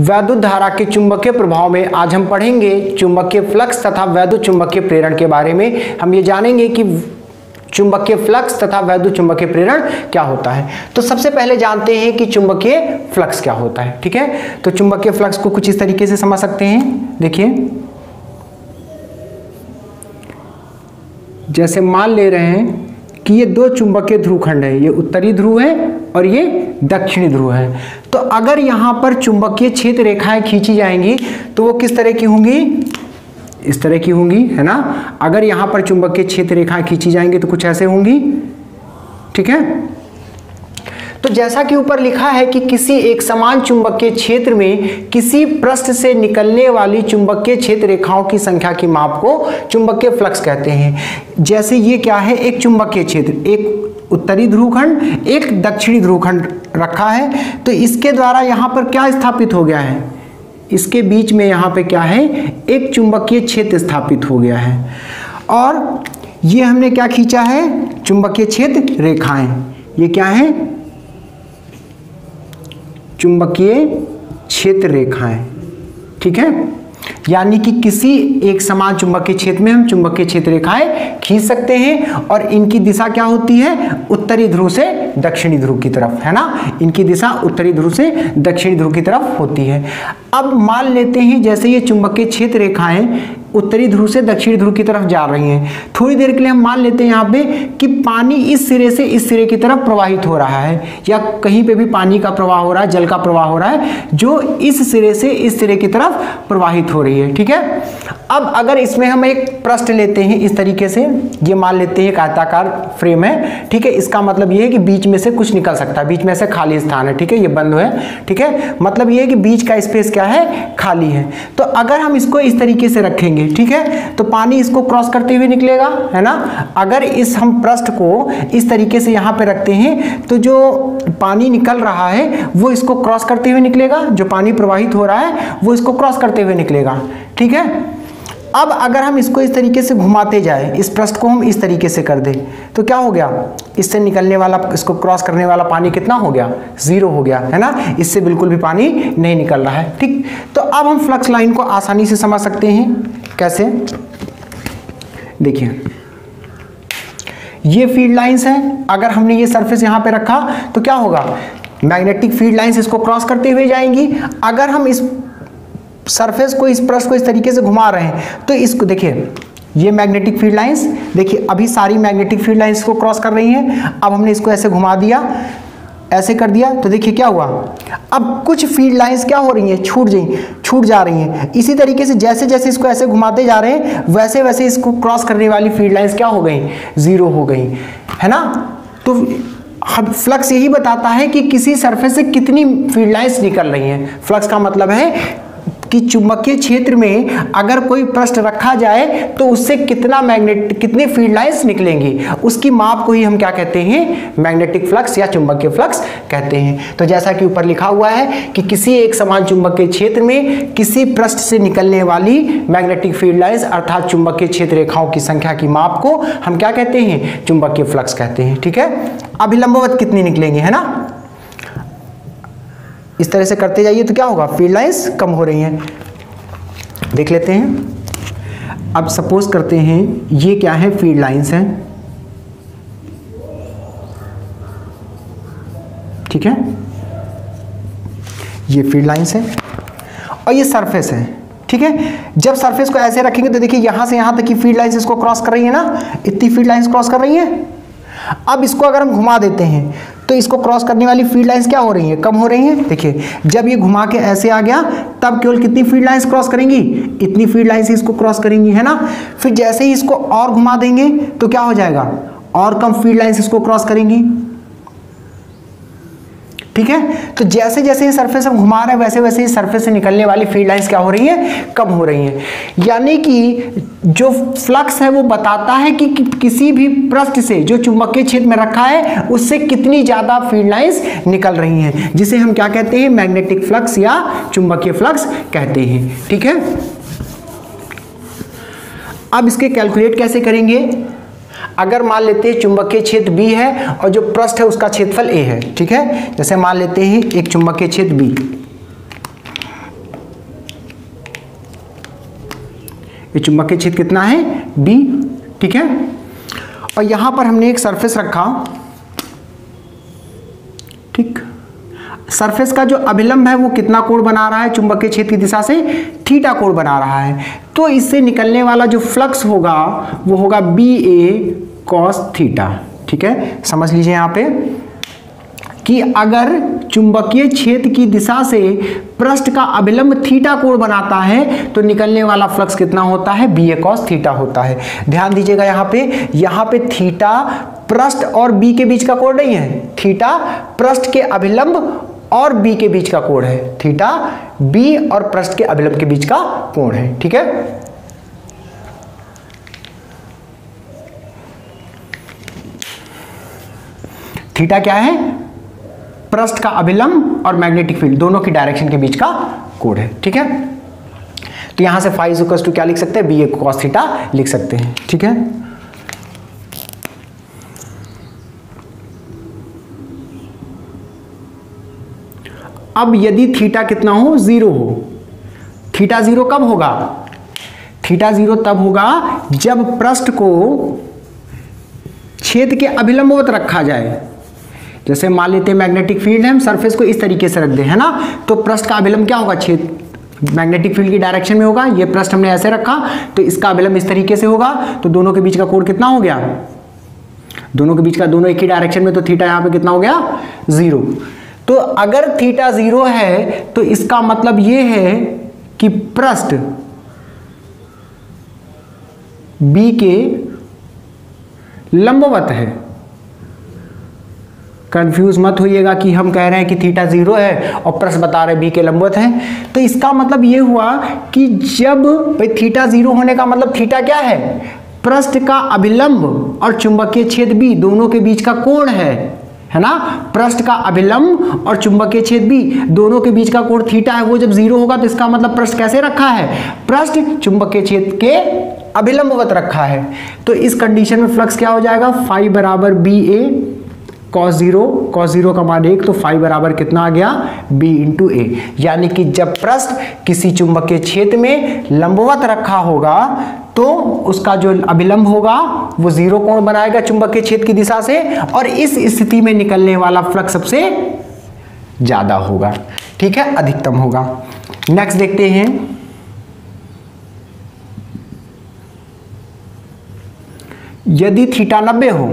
वैद्युत धारा के चुंबकीय प्रभाव में आज हम पढ़ेंगे चुंबकीय फ्लक्स तथा वैद्युत चुंबकीय प्रेरण के बारे में। हम ये जानेंगे कि चुंबकीय फ्लक्स तथा वैद्युत चुंबकीय प्रेरण क्या होता है। तो सबसे पहले जानते हैं कि चुंबकीय फ्लक्स क्या होता है, ठीक है? तो चुंबकीय फ्लक्स को कुछ इस तरीके से समझ सकते हैं। देखिए। जैसे मान ले रहे हैं कि ये दो चुंबकीय ध्रुव खंड है, ये उत्तरी ध्रुव है और ये दक्षिणी ध्रुव है। तो अगर यहाँ पर चुंबकीय क्षेत्र रेखाएँ खींची जाएँगी तो वो किस तरह की होंगी? इस तरह की होंगी, है ना? अगर यहाँ पर चुंबकीय क्षेत्र रेखाएँ खींची जाएँगी तो कुछ ऐसे होंगी। ठीक है? तो जैसा कि ऊपर लिखा है कि किसी एक समान चुंबकीय क्षेत्र में किसी पृष्ठ से निकलने वाली चुंबकीय क्षेत्र रेखाओं की संख्या की माप को चुंबकीय फ्लक्स कहते हैं। जैसे ये क्या है? एक चुंबकीय क्षेत्र, एक उत्तरी ध्रुवखंड, एक दक्षिणी ध्रुवखंड रखा है। तो इसके द्वारा यहाँ पर क्या स्थापित हो गया है? इसके बीच में यहाँ पे क्या है? एक चुंबकीय क्षेत्र स्थापित हो गया है। और ये हमने क्या खींचा है? चुंबकीय क्षेत्र रेखाएँ। ये क्या है? चुंबकीय क्षेत्र रेखाएँ, ठीक है? यानी कि किसी एक समान चुंबकीय क्षेत्र में हम चुंबकीय क्षेत्र रेखाएँ खींच सकते हैं और इनकी दिशा क्या होती है? उत्तरी ध्रुव से दक्षिणी ध्रुव की तरफ़, है ना? इनकी दिशा उत्तरी ध्रुव से दक्षिणी ध्रुव की तरफ़ होती है। अब मान लेते हैं जैसे ये चुंबकीय क्षेत्र रेखाएँ उत्तरी ध्रुव से दक्षिण ध्रुव की तरफ़ जा रही हैं। थोड़ी देर के लिए हम मान लेते हैं यहाँ पे कि पानी इस सिरे से इस सिरे की तरफ़ प्रवाहित हो रहा है, या कहीं पे भी पानी का प्रवाह हो रहा है, जल का प्रवाह हो रहा है, जो इस सिरे से इस सिरे की तरफ़ प्रवाहित हो रही है, ठीक है? अब अगर इसमें हम एक प्रश्न लेते हैं इस तरीके से, ये मान लेते हैं एक आयताकार फ्रेम है, ठीक है? इसका मतलब ये है कि बीच में से कुछ निकल सकता है, बीच में से खाली स्थान है, ठीक है? ये बंद है, ठीक है? मतलब ये है कि बीच का स्पेस क्या है? खाली है। तो अगर हम इसको इस तरीके से रखेंगे ठीक है? तो पानी इसको क्रॉस करते हुए निकलेगा, है ना? अगर इस हम पृष्ठ को इस तरीके से यहाँ पे रखते हैं तो जो पानी निकल रहा है, वो इसको क्रॉस करते हुए निकलेगा, जो पानी प्रवाहित हो रहा है, वो इसको क्रॉस करते हुए निकलेगा, ठीक है? अब अगर हम इसको इस तरीके से घुमाते जाए, इस पृष्ठ को हम इस तरीके से कर दें तो क्या हो गया? इससे निकलने वाला, इसको क्रॉस करने वाला पानी कितना हो गया? ज़ीरो हो गया, है ना? इससे बिल्कुल भी पानी नहीं निकल रहा है, ठीक? तो अब हम फ्लक्स लाइन को आसानी से समझ सकते हैं। कैसे? देखिए, ये फ़ील्ड लाइंस हैं। अगर हमने ये सरफेस यहाँ पे रखा तो क्या होगा? मैग्नेटिक फ़ील्ड लाइंस इसको क्रॉस करते हुए जाएँगी। अगर हम इस सरफेस को, इस पृष्ठ को इस तरीके से घुमा रहे हैं तो इसको देखिए, ये मैग्नेटिक फ़ील्ड लाइंस, देखिए, अभी सारी मैग्नेटिक फ़ील्ड लाइंस को क्रॉस कर रही हैं। अब हमने इसको ऐसे घुमा दिया। ऐसे कर दिया तो देखिए क्या हुआ। अब कुछ फ़ील्ड लाइंस क्या हो रही हैं? छूट जाई, छूट जा रही हैं। इसी तरीके से जैसे जैसे इसको ऐसे घुमाते जा रहे हैं, वैसे वैसे इसको क्रॉस करने वाली फ़ील्ड लाइंस क्या हो गई? ज़ीरो हो गई। है ना? तो फ्लक्स यही बताता है कि किसी सरफेस से कितनी फ़ील्ड लाइंस निकल रही हैं। फ्लक्स का मतलब है कि चुंबकीय क्षेत्र में अगर कोई प्रश्न रखा जाए तो उससे कितना मैग्नेट, कितने फ़ील्ड लाइंस निकलेंगी? उसकी माप को ही हम क्या कहते हैं? मैग्नेटिक फ्लक्स या चुंबकीय फ्लक्स कहते हैं। तो जैसा कि ऊपर लिखा हुआ है कि किसी एक समान चुंबकीय क्षेत्र में किसी पृष्ठ से निकलने वाली मैग्नेटिक फ़ील्ड लाइंस अर्थात चुंबकीय क्षेत्र रेखाओं की संख्या की माप को हम क्या कहते हैं? चुंबकीय फ्लक्स कहते हैं। ठीक है? अभिलंबवत कितनी निकलेंगे, है ना? इस तरह से करते जाइए तो क्या होगा? फ़ील्ड लाइन्स कम हो रही हैं। देख लेते हैं। अब सपोज़ करते हैं, ये क्या है? फ़ील्ड लाइंस हैं। ठीक है? ये फ़ील्ड लाइंस है और ये सरफेस है। ठीक है? जब सरफेस को ऐसे रखेंगे तो देखिए, यहाँ से यहाँ तक की फ़ील्ड लाइंस इसको क्रॉस कर रही है ना? इतनी फ़ील्ड लाइंस क्रॉस कर रही है। अब इसको अगर हम घुमा देते हैं तो इसको क्रॉस करने वाली फ़ील्ड लाइंस क्या हो रही है? कम हो रही है? देखिए, जब ये घुमा के ऐसे आ गया, तब केवल कितनी फ़ील्ड लाइंस क्रॉस करेंगी? इतनी फ़ील्ड लाइंस इसको क्रॉस करेंगी, है ना? फिर जैसे ही इसको और घुमा देंगे तो क्या हो जाएगा? और कम फ़ील्ड लाइंस इसको क्रॉस करेंगी। ठीक है? तो जैसे जैसे ये सरफेस हम घुमा रहे हैं वैसे वैसे ही सरफेस से निकलने वाली फ़ील्ड लाइंस क्या हो रही है? कम हो रही हैं। यानी कि जो फ्लक्स है वो बताता है कि, कि किसी भी पृष्ठ से जो चुंबकीय क्षेत्र में रखा है उससे कितनी ज़्यादा फ़ील्ड लाइंस निकल रही हैं। जिसे हम क्या कहते हैं? मैग्नेटिक फ्लक्स या चुंबकीय फ्लक्स कहते हैं। ठीक है? अब इसके कैलकुलेट कैसे करेंगे? अगर मान लेते हैं चुंबकीय क्षेत्र बी है और जो पृष्ठ है उसका क्षेत्रफल ए है, ठीक है? जैसे मान लेते हैं एक चुंबकीय क्षेत्र बी ये चुंबकीय क्षेत्र कितना है? बी ठीक है? और यहाँ पर हमने एक सरफेस रखा, ठीक? सरफेस का जो अभिलंब है वो कितना कोण बना रहा है? चुंबकीय क्षेत्र की दिशा से थीटा कोण बना रहा है। तो इससे निकलने वाला जो फ्लक्स होगा, वो होगा बी ए कॉस थीटा। ठीक है? समझ लीजिए यहाँ पे कि अगर चुंबकीय क्षेत्र की दिशा से पृष्ठ का अभिलंब थीटा कोण बनाता है तो निकलने वाला फ्लक्स कितना होता है? बी ए कॉस थीटा होता है। ध्यान दीजिएगा यहाँ पे यहाँ पे थीटा पृष्ठ और बी के बीच का कोण नहीं है। थीटा पृष्ठ के अभिलंब और बी के बीच का कोण है थीटा बी और पृष्ठ के अभिलंब के बीच का कोण है, ठीक है? थीटा क्या है? पृष्ठ का अभिलंब और मैग्नेटिक फ़ील्ड, दोनों की डायरेक्शन के बीच का कोड है, ठीक है? तो यहाँ से फाइव टू क्या लिख सकते हैं? बी ए कॉस थीटा लिख सकते हैं, ठीक है? अब यदि थीटा कितना हो, ज़ीरो हो। थीटा ज़ीरो कब होगा? थीटा ज़ीरो तब होगा जब पृष्ठ को छेद के अभिलंबवत रखा जाए। जैसे मान लेते हैं मैग्नेटिक फ़ील्ड है, हम सरफेस को इस तरीके से रख दे, है ना? तो पृष्ठ का अभिलंब क्या होगा? छेद। मैग्नेटिक फ़ील्ड की डायरेक्शन में होगा, ये पृष्ठ हमने ऐसे रखा तो इसका अभिलंब इस तरीके से होगा। तो दोनों के बीच का कोण कितना हो गया? दोनों के बीच का, दोनों एक ही डायरेक्शन में तो थीटा यहाँ पे कितना हो गया? ज़ीरो। तो अगर थीटा ज़ीरो है तो इसका मतलब ये है कि पृष्ठ बी के लंबवत है। कंफ्यूज मत होइएगा कि हम कह रहे हैं कि थीटा ज़ीरो है और प्रश्न बता रहे बी के लंबवत है। तो इसका मतलब ये हुआ कि जब भाई थीटा ज़ीरो होने का मतलब थीटा क्या है? पृष्ठ का अभिलंब और चुंबकीय छेद बी दोनों के बीच का कोण है। है ना? पृष्ठ का अभिलंब और चुंबकीय छेद भी, दोनों के बीच का कोण थीटा है, वो जब ज़ीरो होगा तो इसका मतलब पृष्ठ कैसे रखा है? पृष्ठ चुंबकीय छेद के अभिलंबवत रखा है। तो इस कंडीशन में फ्लक्स क्या हो जाएगा? फाइव बराबर B A cos zero cos zero का मान एक तो फाइव बराबर कितना आ गया? बी इंटू ए यानी कि जब पृष्ठ किसी चुंबकीय क्षेत्र में लंबवत रखा होगा तो उसका जो अभिलंब होगा, वो ज़ीरो कोण बनाएगा चुंबकीय क्षेत्र की दिशा से, और इस स्थिति में निकलने वाला फ्लक्स सबसे ज़्यादा होगा। ठीक है? अधिकतम होगा। नेक्स्ट देखते हैं। यदि थीटा नब्बे हो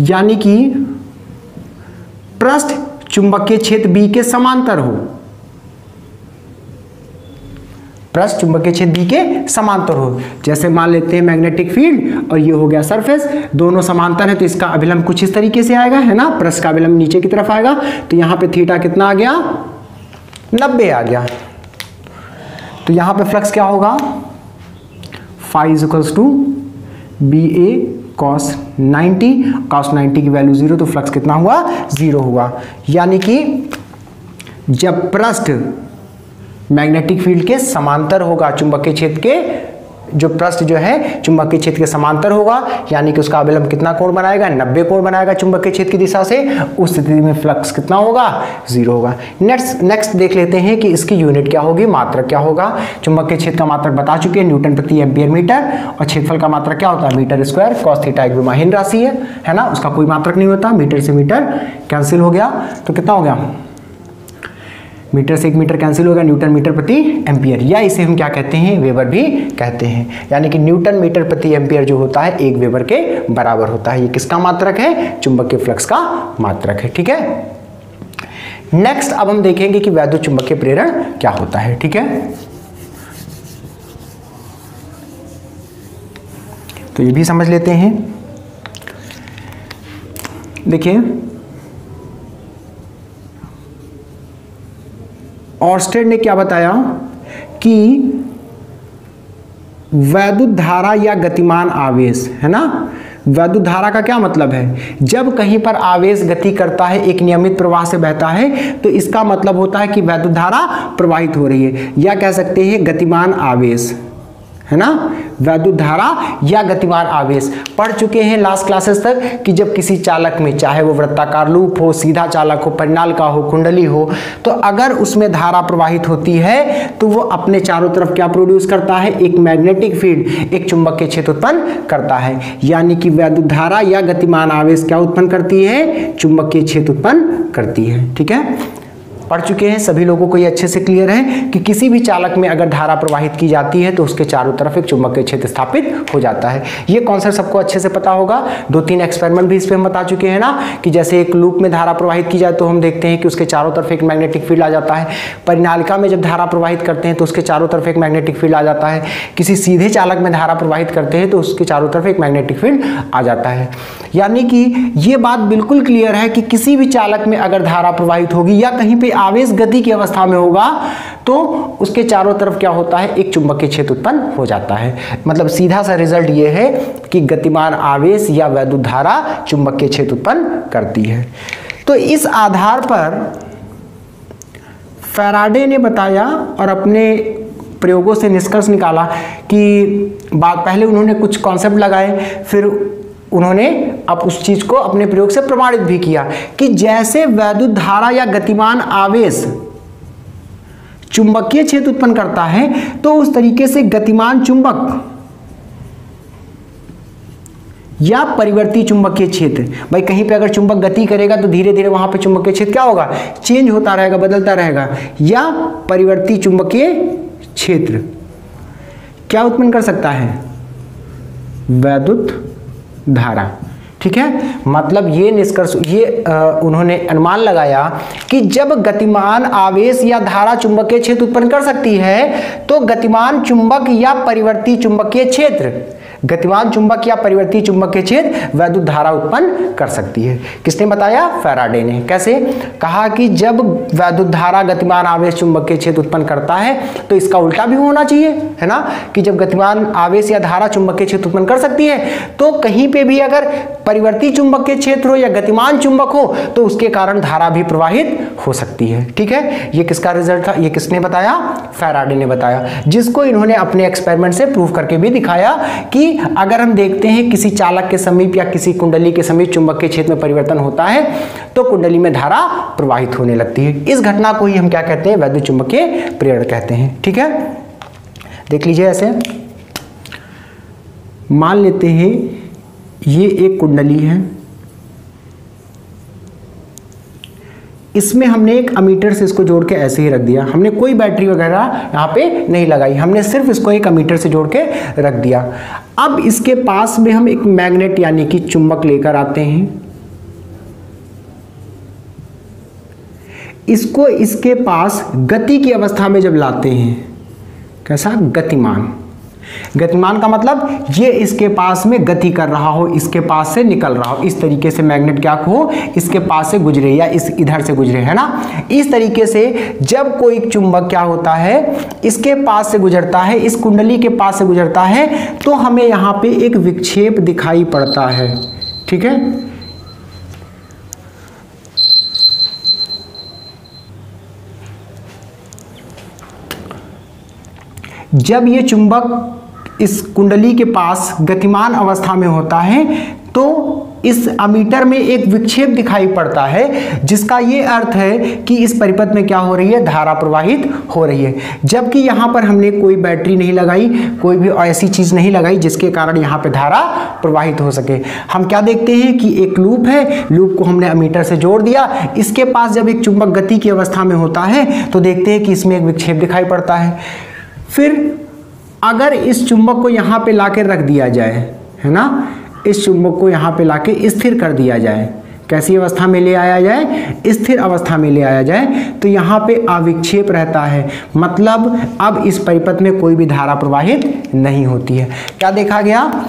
यानी कि पृष्ठ चुंबकीय क्षेत्र बी के समांतर हो। पृष्ठ चुंबकीय क्षेत्र बी के समांतर हो। जैसे मान लेते हैं मैग्नेटिक फ़ील्ड और ये हो गया सरफेस दोनों समांतर है तो इसका अभिलंब कुछ इस तरीके से आएगा, है ना? पृष्ठ का अभिलंब नीचे की तरफ़ आएगा तो यहाँ पे थीटा कितना आ गया? नब्बे आ गया। तो यहाँ पे फ्लक्स क्या होगा? Phi equals to B A cos 90 cos 90 की वैल्यू ज़ीरो तो फ्लक्स कितना हुआ? ज़ीरो हुआ। यानी कि जब पृष्ठ मैग्नेटिक फ़ील्ड के समांतर होगा, चुंबकीय क्षेत्र के जो पृष्ठ जो है, चुंबकीय क्षेत्र के समांतर होगा, यानी कि उसका अभिलंब कितना कोण बनाएगा? 90 कोण बनाएगा चुंबकीय क्षेत्र की दिशा से। उस स्थिति में फ्लक्स कितना होगा? ज़ीरो होगा। नेक्स्ट नेक्स्ट देख लेते हैं कि इसकी यूनिट क्या होगी, मात्रक क्या होगा? चुंबकीय क्षेत्र का मात्रक बता चुके हैं, न्यूटन प्रति एम्पियर मीटर। और क्षेत्रफल का मात्रक क्या होता है? Metre square. कॉस थीटा एक विमाहीन राशि है है ना? उसका कोई मात्रक नहीं होता, मीटर से मीटर कैंसिल हो गया। तो कितना हो गया? मीटर से एक मीटर कैंसिल हो गया न्यूटन मीटर प्रति एम्पियर। या इसे हम क्या कहते हैं? वेबर भी कहते हैं। यानी कि न्यूटन मीटर प्रति एम्पियर जो होता है, एक वेबर के बराबर होता है। ये किसका मात्रक है? चुंबकीय फ्लक्स का मात्रक है, ठीक है? नेक्स्ट अब हम देखेंगे कि वैद्युत चुंबकीय प्रेरण क्या होता है, ठीक है? तो ये भी समझ लेते हैं। देखिए ऑर्स्टेड ने क्या बताया? कि वैद्युत धारा या गतिमान आवेश, है ना? वैद्युत धारा का क्या मतलब है? जब कहीं पर आवेश गति करता है, एक नियमित प्रवाह से बहता है तो इसका मतलब होता है कि वैद्युत धारा प्रवाहित हो रही है। या कह सकते हैं गतिमान आवेश। है ना? वैद्युत धारा या गतिमान आवेश। पढ़ चुके हैं लास्ट क्लासेस तक कि जब किसी चालक में, चाहे वो वृत्ताकार लूप हो, सीधा चालक हो परिणाल का हो, कुंडली हो तो अगर उसमें धारा प्रवाहित होती है तो वो अपने चारों तरफ़ क्या प्रोड्यूस करता है? एक मैग्नेटिक फ़ील्ड एक चुंबक के क्षेत्र उत्पन्न करता है। यानी कि वैद्युत धारा या गतिमान आवेश क्या उत्पन्न करती है? चुंबकीय क्षेत्र उत्पन्न करती है। ठीक है? पढ़ चुके हैं, सभी लोगों को ये अच्छे से क्लियर है कि किसी भी चालक में अगर धारा प्रवाहित की जाती है तो उसके चारों तरफ़ एक चुंबकीय क्षेत्र स्थापित हो जाता है। ये कॉन्सेप्ट सबको अच्छे से पता होगा। दो तीन एक्सपेरिमेंट भी इस पर हम बता चुके हैं ना, कि जैसे एक लूप में धारा प्रवाहित की जाए तो हम देखते हैं कि उसके चारों तरफ़ एक मैग्नेटिक फ़ील्ड आ जाता है। परिनालिका में जब धारा प्रवाहित करते हैं तो उसके चारों तरफ़ एक मैग्नेटिक फ़ील्ड आ जाता है। किसी सीधे चालक में धारा प्रवाहित करते हैं तो उसके चारों तरफ़ एक मैग्नेटिक फ़ील्ड आ जाता है। यानी कि ये बात बिल्कुल क्लियर है कि किसी भी चालक में अगर धारा प्रवाहित होगी, या कहीं पे आवेश गति की अवस्था में होगा तो उसके चारों तरफ़ क्या होता है? एक चुंबकीय क्षेत्र उत्पन्न हो जाता है। मतलब सीधा सा रिज़ल्ट ये है कि गतिमान आवेश या वैद्युत धारा चुंबकीय क्षेत्र उत्पन्न करती है। तो इस आधार पर फैराडे ने बताया और अपने प्रयोगों से निष्कर्ष निकाला कि बात पहले उन्होंने कुछ कॉन्सेप्ट लगाए, फिर उन्होंने अब उस चीज़ को अपने प्रयोग से प्रमाणित भी किया कि जैसे वैद्युत धारा या गतिमान आवेश चुंबकीय क्षेत्र उत्पन्न करता है तो उस तरीके से गतिमान चुंबक या परिवर्ती चुंबकीय क्षेत्र। भाई, कहीं पे अगर चुंबक गति करेगा तो धीरे धीरे वहाँ पे चुंबकीय क्षेत्र क्या होगा? चेंज होता रहेगा, बदलता रहेगा। या परिवर्ती चुंबकीय क्षेत्र क्या उत्पन्न कर सकता है? वैद्युत धारा। ठीक है? मतलब ये निष्कर्ष ये आ, उन्होंने अनुमान लगाया कि जब गतिमान आवेश या धारा चुंबकीय क्षेत्र उत्पन्न कर सकती है तो गतिमान चुंबक या परिवर्ती चुंबकीय क्षेत्र। गतिमान चुंबक या परिवर्ती चुंबकीय क्षेत्र वैद्युत धारा उत्पन्न कर सकती है। किसने बताया? फैराडे ने। कैसे? कहा कि जब वैद्युत धारा गतिमान आवेश चुंबकीय क्षेत्र उत्पन्न करता है तो इसका उल्टा भी होना चाहिए, है ना? कि जब गतिमान आवेश या धारा चुंबकीय क्षेत्र उत्पन्न कर सकती है तो कहीं पे भी अगर परिवर्ती चुंबक के क्षेत्र हो या गतिमान चुंबक हो तो उसके कारण धारा भी प्रवाहित हो सकती है। ठीक है? ये किसका रिज़ल्ट था? ये किसने बताया? फैराडे ने बताया। जिसको इन्होंने अपने एक्सपेरिमेंट से प्रूव करके भी दिखाया कि अगर हम देखते हैं किसी चालक के समीप या किसी कुंडली के समीप चुंबक के क्षेत्र में परिवर्तन होता है तो कुंडली में धारा प्रवाहित होने लगती है। इस घटना को ही हम क्या कहते हैं? वैद्युत चुंबकीय प्रेरण कहते हैं। ठीक है? देख लीजिए ऐसे। मान लेते हैं, ये एक कुंडली है। इसमें हमने एक अमीटर से इसको जोड़ के ऐसे ही रख दिया। हमने कोई बैटरी वगैरह यहाँ पे नहीं लगाई। हमने सिर्फ़ इसको एक अमीटर से जोड़ के रख दिया। अब इसके पास में हम एक मैग्नेट यानी कि चुंबक लेकर आते हैं। इसको इसके पास गति की अवस्था में जब लाते हैं, कैसा? गतिमान। गतिमान का मतलब ये इसके पास में गति कर रहा हो, इसके पास से निकल रहा हो। इस तरीके से मैग्नेट क्या हो, इसके पास से गुजरे या इस इधर से गुजरे, है ना? इस तरीके से जब कोई चुंबक क्या होता है, इसके पास से गुजरता है, इस कुंडली के पास से गुजरता है तो हमें यहाँ पे एक विक्षेप दिखाई पड़ता है। ठीक है? जब ये चुंबक इस कुंडली के पास गतिमान अवस्था में होता है तो इस अमीटर में एक विक्षेप दिखाई पड़ता है, जिसका ये अर्थ है कि इस परिपथ में क्या हो रही है? धारा प्रवाहित हो रही है। जबकि यहाँ पर हमने कोई बैटरी नहीं लगाई, कोई भी ऐसी चीज़ नहीं लगाई, जिसके कारण यहाँ पे धारा प्रवाहित हो सके। हम क्या देखते हैं कि एक लूप है, लूप को हमने अमीटर से जोड़ दिया। इसके पास जब एक चुंबक गति की अवस्था में होता है तो देखते हैं कि इसमें एक विक्षेप दिखाई पड़ता है। फिर अगर इस चुंबक को यहाँ पे ला रख दिया जाए, है ना? इस चुंबक को यहाँ पे ला स्थिर कर दिया जाए। कैसी अवस्था में ले आया जाए? स्थिर अवस्था में ले आया जाए। तो यहाँ पे अविक्षेप रहता है। मतलब अब इस परिपथ में कोई भी धारा प्रवाहित नहीं होती है। क्या देखा गया?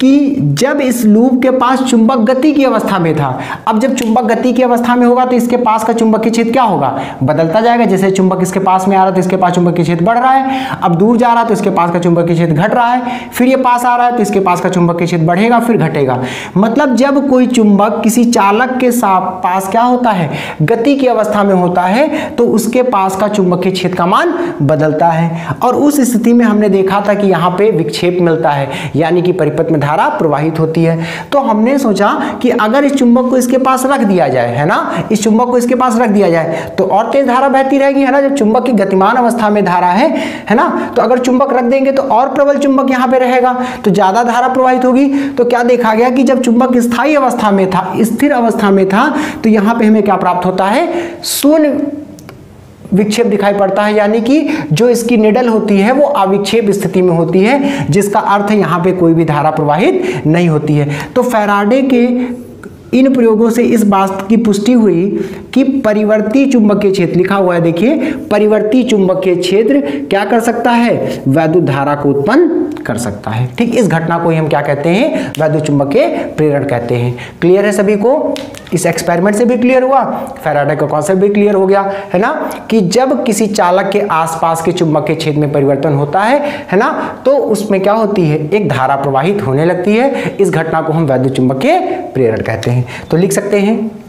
कि जब इस लूप के पास चुंबक गति की अवस्था में था, अब जब चुंबक गति की अवस्था में होगा तो इसके पास का चुंबकीय क्षेत्र क्या होगा? बदलता जाएगा, जैसे चुंबक इसके पास में आ रहा है तो इसके पास चुंबकीय क्षेत्र बढ़ रहा है, अब दूर जा रहा है तो इसके पास का चुंबकीय क्षेत्र घट रहा है, फिर ये पास आ रहा है तो इसके पास का चुंबकीय क्षेत्र बढ़ेगा, फिर घटेगा। मतलब जब कोई चुंबक किसी चालक के पास क्या होता है? गति की अवस्था में होता है तो उसके पास का चुंबकीय क्षेत्र का मान बदलता है। और उस स्थिति में हमने देखा था कि यहाँ पे विक्षेप मिलता है, यानी कि परिपथ में धारा प्रवाहित होती है। तो हमने सोचा कि अगर इस चुंबक को इसके पास रख दिया जाए, है ना? इस चुंबक को इसके पास रख दिया जाए तो और तेज धारा बहती रहेगी, है ना? जब चुंबक की गतिमान अवस्था में धारा है है ना? तो अगर चुंबक रख देंगे तो और प्रबल चुंबक यहाँ पे रहेगा। तो ज़्यादा धारा प्रवाहित होगी। तो क्या देखा गया कि जब चुंबक स्थायी अवस्था में था, स्थिर अवस्था में था तो यहाँ पे हमें क्या प्राप्त होता है? शून्य विक्षेप दिखाई पड़ता है, यानी कि जो इसकी निडल होती है, वो अविक्षेप स्थिति में होती है, जिसका अर्थ यहाँ पे कोई भी धारा प्रवाहित नहीं होती है। तो फैराडे के इन प्रयोगों से इस बात की पुष्टि हुई कि परिवर्ती चुंबकीय क्षेत्र, लिखा हुआ है देखिए, परिवर्ती चुंबकीय क्षेत्र क्या कर सकता है? वैद्युत धारा को उत्पन्न कर सकता है। ठीक, इस घटना को ही हम क्या कहते हैं? वैद्युत चुंबकीय प्रेरण कहते हैं। क्लियर है सभी को? इस एक्सपेरिमेंट से भी क्लियर हुआ। फेराडे का कॉन्सेप्ट भी क्लियर हो गया, है ना? कि जब किसी चालक के आसपास के चुंबकीय क्षेत्र में परिवर्तन होता है है ना? तो उसमें क्या होती है? एक धारा प्रवाहित होने लगती है। इस घटना को हम वैद्युत चुंबकीय प्रेरण कहते हैं। तो लिख सकते हैं।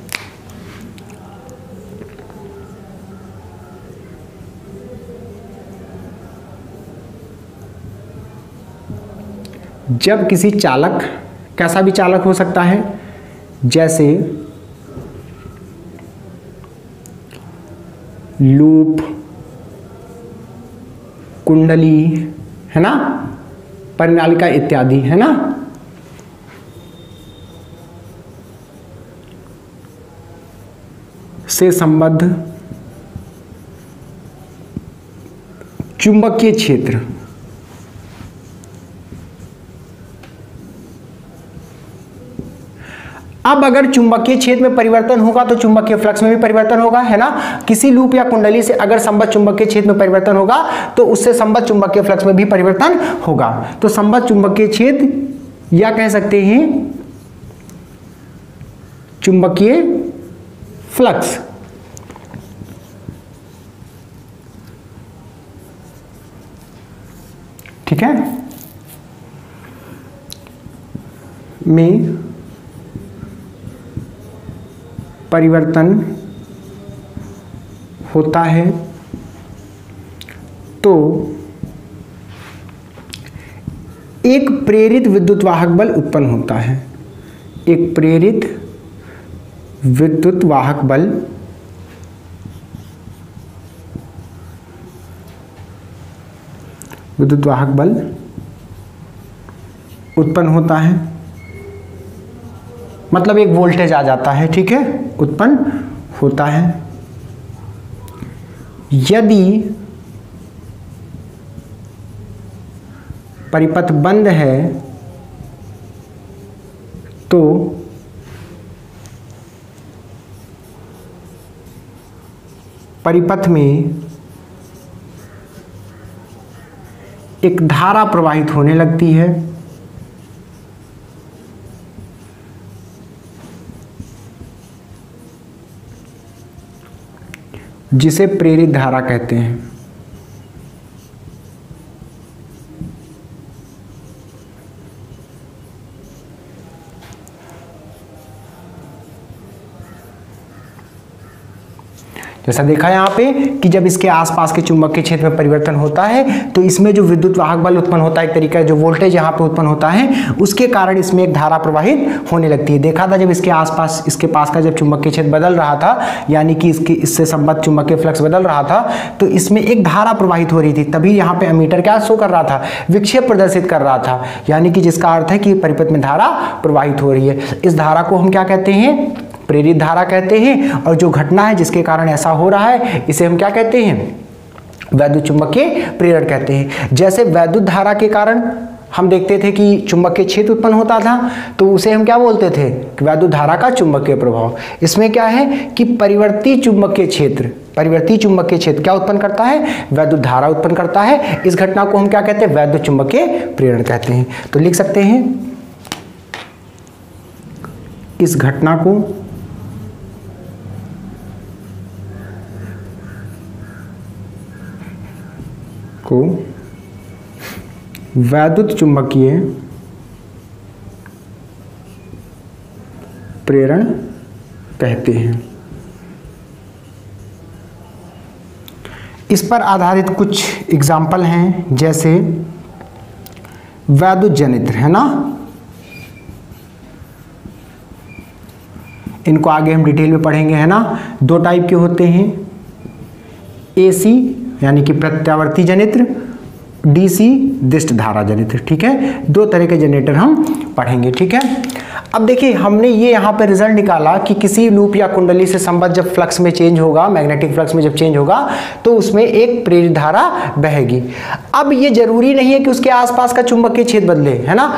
जब किसी चालक, कैसा भी चालक हो सकता है, जैसे लूप, कुंडली, है ना? परिणालिका इत्यादि, है ना? से संबद्ध चुंबकीय क्षेत्र। अब अगर चुंबकीय क्षेत्र में परिवर्तन होगा तो चुंबकीय फ्लक्स में भी परिवर्तन होगा, है ना? किसी लूप या कुंडली से अगर संबद्ध चुंबकीय क्षेत्र में परिवर्तन होगा तो उससे संबद्ध चुंबकीय फ्लक्स में भी परिवर्तन होगा। तो संबद्ध चुंबकीय क्षेत्र या कह सकते हैं चुंबकीय फ्लक्स। ठीक है? में, परिवर्तन होता है। तो एक प्रेरित विद्युत वाहक बल उत्पन्न होता है। एक प्रेरित विद्युत वाहक बल विद्युत वाहक बल उत्पन्न होता है। मतलब एक वोल्टेज आ जाता है, ठीक है? उत्पन्न होता है। यदि परिपथ बंद है तो परिपथ में एक धारा प्रवाहित होने लगती है। जिसे प्रेरित धारा कहते हैं। जैसा देखा यहाँ पे कि जब इसके आसपास के चुंबक के क्षेत्र में परिवर्तन होता है तो इसमें जो विद्युत वाहक बल उत्पन्न होता है, एक तरीका जो वोल्टेज यहाँ पे उत्पन्न होता है, उसके कारण इसमें एक धारा प्रवाहित होने लगती है। देखा था जब इसके आसपास, इसके पास का जब चुंबक के क्षेत्र बदल रहा था, यानी कि इसके, इससे संबद्ध चुंबक के फ्लक्स बदल रहा था तो इसमें एक धारा प्रवाहित हो रही थी। तभी यहाँ पे अमीटर क्या शो कर रहा था? विक्षेप प्रदर्शित कर रहा था, यानी कि जिसका अर्थ है कि परिपथ में धारा प्रवाहित हो रही है। इस धारा को हम क्या कहते हैं? प्रेरित धारा कहते हैं और जो घटना है जिसके कारण ऐसा हो रहा है, इसे हम क्या कहते हैं? वैद्युत चुंबकीय प्रेरण कहते हैं। जैसे वैद्युत धारा के कारण हम देखते थे कि चुंबक के क्षेत्र उत्पन्न होता था तो उसे हम क्या बोलते थे? कि वैद्युत धारा का चुंबकीय प्रभाव। इसमें क्या है कि परिवर्ती चुंबकीय क्षेत्र, परिवर्ती चुंबकीय क्षेत्र क्या उत्पन्न करता है? वैद्युत धारा उत्पन्न करता है। इस घटना को हम क्या कहते हैं? वैद्युत चुंबकीय प्रेरण कहते हैं। तो लिख सकते हैं। इस घटना को को वैद्युत चुंबकीय प्रेरण कहते हैं। इस पर आधारित कुछ एग्ज़ाम्पल हैं, जैसे वैद्युत जनित्र है ना? इनको आगे हम डिटेल में पढ़ेंगे, है ना? दो टाइप के होते हैं एसी यानी कि प्रत्यावर्ती जनित्र डीसी दिष्ट धारा जनित्र ठीक है? दो तरह के जनरेटर हम पढ़ेंगे, ठीक है? अब देखिए, हमने ये यहाँ पर रिज़ल्ट निकाला कि किसी लूप या कुंडली से संबद्ध जब फ्लक्स में चेंज होगा मैग्नेटिक फ्लक्स में जब चेंज होगा तो उसमें एक प्रेरित धारा बहेगी। अब ये ज़रूरी नहीं है कि उसके आसपास का चुंबकीय क्षेत्र बदले, है ना?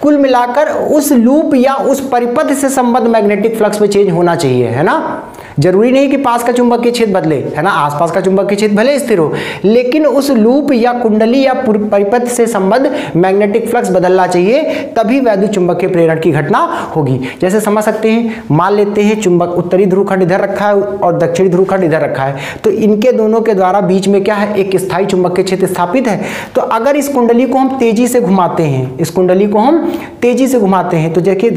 कुल मिलाकर उस लूप या उस परिपथ से संबद्ध मैग्नेटिक फ्लक्स में चेंज होना चाहिए, है ना? ज़रूरी नहीं कि पास का चुंबक चुंबकीय क्षेत्र बदले, है ना? आसपास का चुंबक चुंबकीय क्षेत्र भले स्थिर हो, लेकिन उस लूप या कुंडली या परिपथ से संबद्ध मैग्नेटिक फ्लक्स बदलना चाहिए, तभी वैद्युत चुंबकीय प्रेरण की घटना होगी। जैसे समझ सकते हैं, मान लेते हैं चुंबक उत्तरी ध्रुव खंड इधर रखा है और दक्षिणी ध्रुव खंड इधर रखा है। तो इनके दोनों के द्वारा बीच में क्या है? एक स्थायी चुंबकीय क्षेत्र स्थापित है। तो अगर इस कुंडली को हम तेज़ी से घुमाते हैं, इस कुंडली को हम तेज़ी से घुमाते हैं तो देखिए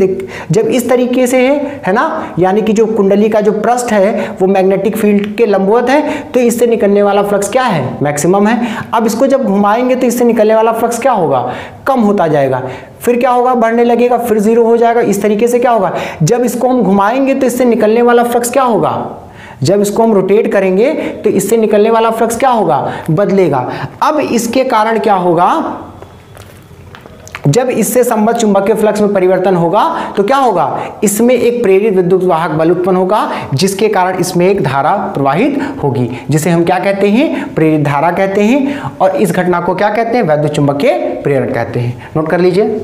जब इस तरीके से है ना? यानी कि जो कुंडली का जो प्रश्न फ़र्स्ट है, वो मैग्नेटिक फ़ील्ड के लंबवत है तो इससे निकलने वाला फ्लक्स क्या है? मैक्सिमम है। अब इसको जब घुमाएँगे तो इससे निकलने वाला फ्लक्स क्या होगा? कम होता जाएगा। फिर क्या होगा? बढ़ने लगेगा, फिर ज़ीरो हो जाएगा। इस तरीके से क्या होगा? जब इसको हम घुमाएँगे तो इससे निकलने वाला फ्लक्स क्या होगा? जब इसको हम रोटेट करेंगे तो इससे निकलने वाला फ्लक्स क्या होगा? बदलेगा। अब इसके कारण क्या होगा? जब इससे संबद्ध चुंबकीय फ्लक्स में परिवर्तन होगा तो क्या होगा? इसमें एक प्रेरित विद्युत वाहक बल उत्पन्न होगा, जिसके कारण इसमें एक धारा प्रवाहित होगी, जिसे हम क्या कहते हैं? प्रेरित धारा कहते हैं। और इस घटना को क्या कहते हैं? वैद्युत चुंबकीय प्रेरण कहते हैं। नोट कर लीजिए।